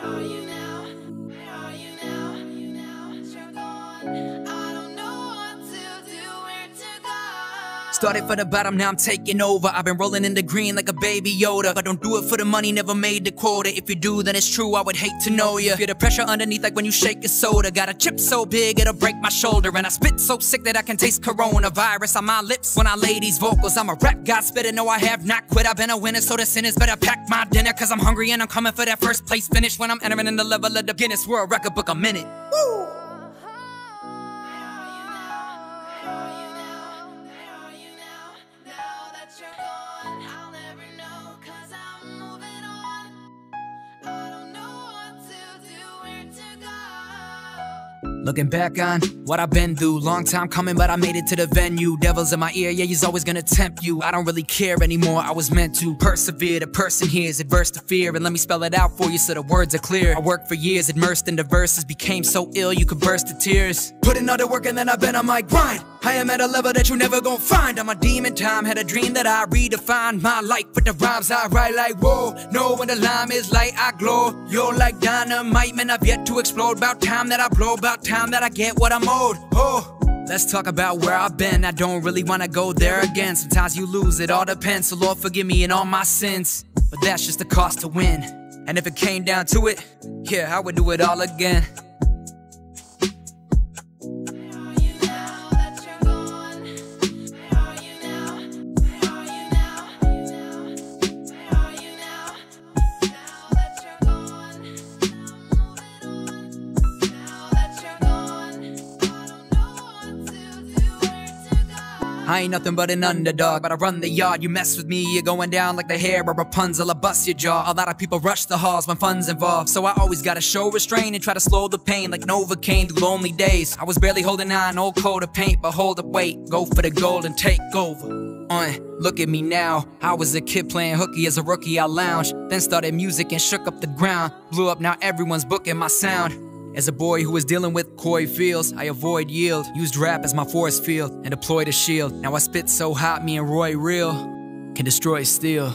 how you Started for the bottom, now I'm taking over. I've been rolling in the green like a baby Yoda. But don't do it for the money, never made the quota. If you do, then it's true, I would hate to know you. Feel the pressure underneath like when you shake a soda. Got a chip so big, it'll break my shoulder. And I spit so sick that I can taste coronavirus on my lips when I lay these vocals. I'm a rap god spitter, no, I have not quit. I've been a winner, so the sinners better pack my dinner. Cause I'm hungry and I'm coming for that first place finish when I'm entering in the level of the Guinness World Record Book a minute. Woo! Looking back on what I've been through, long time coming, but I made it to the venue. Devils in my ear, yeah, he's always gonna tempt you. I don't really care anymore, I was meant to persevere. The person here is adverse to fear, and let me spell it out for you so the words are clear. I worked for years, immersed in the verses, became so ill you could burst to tears. Put all work and then I've been on my grind. I am at a level that you never gonna find. I'm a demon time, had a dream that I redefined my life with the rhymes I write like whoa. Know when the lime is light, I glow. You're like dynamite, man. I've yet to explode. About time that I blow, about time that I get what I'm owed. Oh. Let's talk about where I've been. I don't really wanna go there again. Sometimes you lose, it all depends. So, Lord, forgive me in all my sins. But that's just the cost to win. And if it came down to it, yeah, I would do it all again. I ain't nothing but an underdog, but I run the yard. You mess with me, you're going down like the hair of Rapunzel. I bust your jaw. A lot of people rush the halls when fun's involved. So I always gotta show restraint and try to slow the pain like Novocaine through lonely days. I was barely holding on, old coat of paint, but hold up, wait. Go for the gold and take over. On, look at me now. I was a kid playing hooky as a rookie, I lounged. Then started music and shook up the ground. Blew up, now everyone's booking my sound. As a boy who was dealing with coy feels, I avoid yield, used rap as my force field, and deployed a shield. Now I spit so hot, me and Roy Riel can destroy steel.